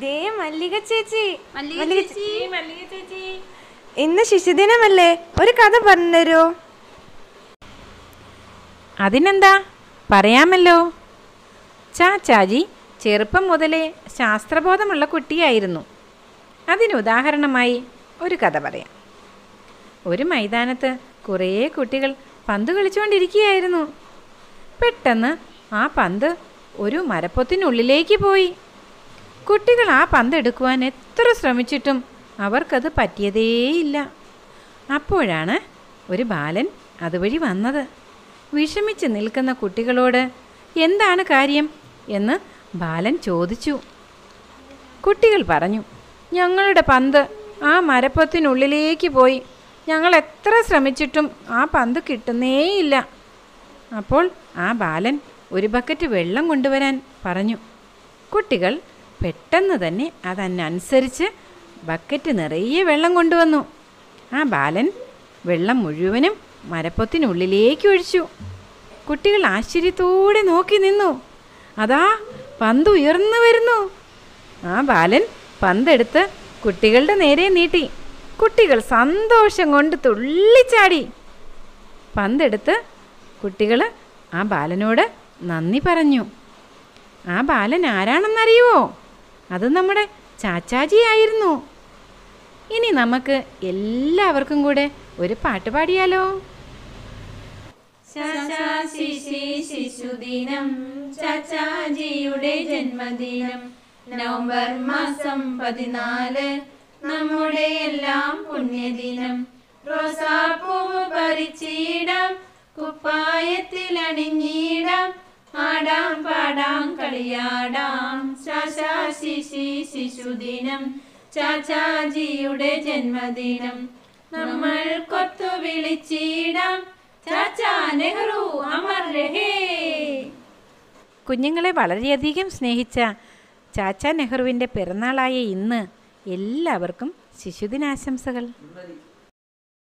ദേ മല്ലിക ചേച്ചി. മല്ലിക ചേച്ചി. മല്ലിക ചേച്ചി. ഇന്ന് ശിശുദിനമല്ലേ? ഒരു കഥ പറഞ്ഞുതരോ. അതിനെന്താ? പറയാമല്ലോ. ചാച്ചാജി ചെറുപ്പം മുതലേ ശാസ്ത്രബോധമുള്ള കുട്ടിയായിരുന്നു. അതിനുദാഹരണമായി ഒരു കഥ പറയാം. ഒരു മൈതാനത്ത് കുറേ കുട്ടികൾ പന്ത് കളിച്ചുകൊണ്ടിരിക്കുകയായിരുന്നു. പെട്ടെന്ന് ആ പന്ത് ഒരു മരപ്പൊത്തിനുള്ളിലേക്ക് പോയി. കുട്ടികൾ ആ പന്ത് എടുക്കുവാൻ എത്ര ശ്രമിച്ചിട്ടും അവർക്കത് പറ്റിയതേയില്ല. അപ്പോഴാണ് ഒരു ബാലൻ അതുവഴി വന്നത്. വിഷമിച്ച് നിൽക്കുന്ന കുട്ടികളോട് എന്താണ് കാര്യം എന്ന് ബാലൻ ചോദിച്ചു. കുട്ടികൾ പറഞ്ഞു ഞങ്ങളുടെ പന്ത് ആ മരപ്പത്തിനുള്ളിലേക്ക് പോയി. ഞങ്ങൾ എത്ര ശ്രമിച്ചിട്ടും ആ പന്ത് കിട്ടുന്നേയില്ല. അപ്പോൾ ആ ബാലൻ ഒരു ബക്കറ്റ് വെള്ളം കൊണ്ടുവരാൻ പറഞ്ഞു. കുട്ടികൾ പെട്ടെന്ന് തന്നെ അതനുസരിച്ച് ബക്കറ്റ് നിറയെ വെള്ളം കൊണ്ടുവന്നു. ആ ബാലൻ വെള്ളം മുഴുവനും മരപ്പൊത്തിനുള്ളിലേക്ക് ഒഴിച്ചു. കുട്ടികൾ ആശ്ചര്യത്തോടെ നോക്കി നിന്നു. അതാ പന്ത് ഉയർന്നു വരുന്നു. ആ ബാലൻ പന്തെടുത്ത് കുട്ടികളുടെ നേരെ നീട്ടി. കുട്ടികൾ സന്തോഷം കൊണ്ട് തുള്ളിച്ചാടി. പന്തെടുത്ത് കുട്ടികൾ ആ ബാലനോട് നന്ദി പറഞ്ഞു. ആ ബാലൻ ആരാണെന്നറിയുമോ അത് നമ്മുടെ ചാച്ചാജി ആയിരുന്നു ഇനി നമുക്ക് എല്ലാവർക്കും കൂടെ ഒരു പാട്ട് പാടിയാലോ? ശിശി ശിശുദിനം ചാച്ചാജിയുടെ ജന്മദിനം. നവംബർ മാസം പതിനാല് നമ്മുടെ എല്ലാം പുണ്യദിനം. റോസാപ്പൂവ് പറിച്ചിടാം കുപ്പായത്തിൽ അണിഞ്ഞിടാം ആടാം പാടാം കളിയാടാം. ശാശാ ശിശി ശിശുദിനം. ചാച്ചാജിയുടെ ജന്മദിനം. നമ്മൾ കൊത്തു വിളിച്ചിടാം. ചാച്ചാ നെഹ്റു അമർ രഹേ കുഞ്ഞുങ്ങളെ വളരെയധികം സ്നേഹിച്ച ചാച്ച നെഹ്റുവിന്റെ പിറന്നാളായ ഇന്ന് എല്ലാവർക്കും ശിശുദിനാശംസകൾ.